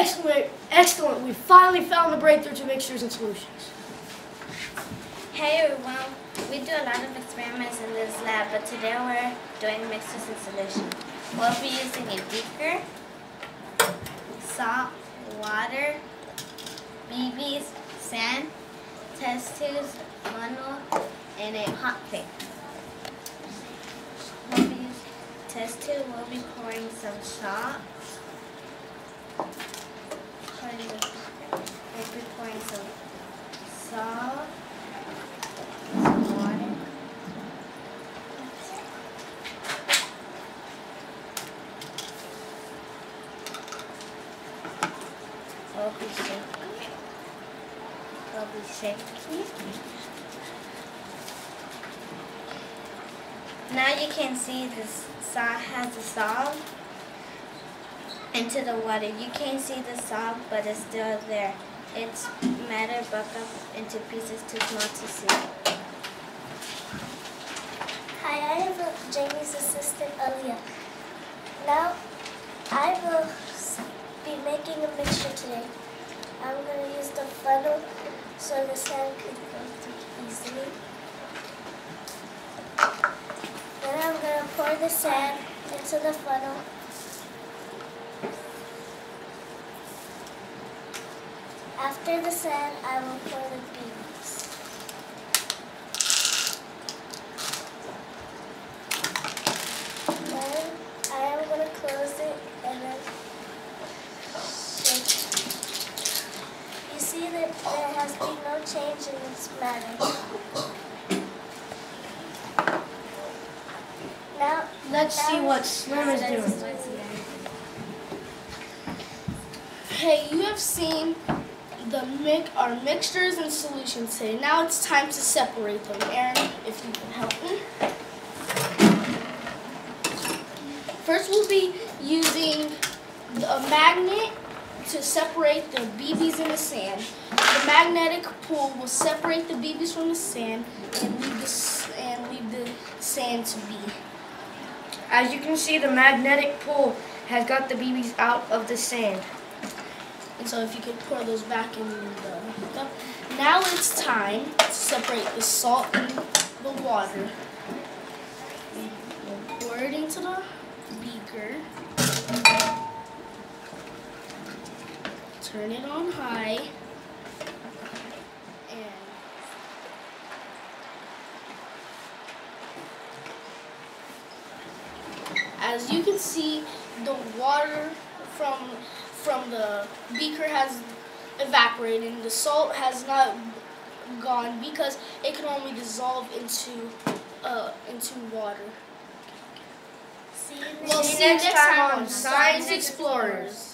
Excellent, excellent. We finally found the breakthrough to mixtures and solutions. Hey everyone, we do a lot of experiments in this lab, but today we're doing mixtures and solutions. We'll be using a beaker, salt, water, BBs, sand, test tubes, funnel, and a hot plate. We'll be test tube, we'll be pouring some salt. Water. We'll be shaking. We'll be shaking. Now you can see this salt has dissolved into the water. You can't see the salt, but it's still there. It's matter broke up into pieces too small to see. Hi, I am Jeimy's assistant, Aliye. Now, I will be making a mixture today. I'm going to use the funnel so the sand could go through easily. Then I'm going to pour the sand into the funnel. After the sand, I will pour the beans. Then I am going to close it and then shake. You see that there has been no change in this matter. Now, Let's see what Selim is doing. Hey, you have seen the mix, our mixtures and solutions today. Now it's time to separate them. Aaron, if you can help me. First, we'll be using a magnet to separate the BBs in the sand. The magnetic pull will separate the BBs from the sand and leave the, and leave the sand to be. As you can see, the magnetic pull has got the BBs out of the sand. And so if you could pour those back in the cup. Now it's time to separate the salt and the water. We'll pour it into the beaker. Turn it on high. And as you can see, the water from from the beaker has evaporated and the salt has not gone because it can only dissolve into uh, into water. see you next We'll see you next time on Science Explorers.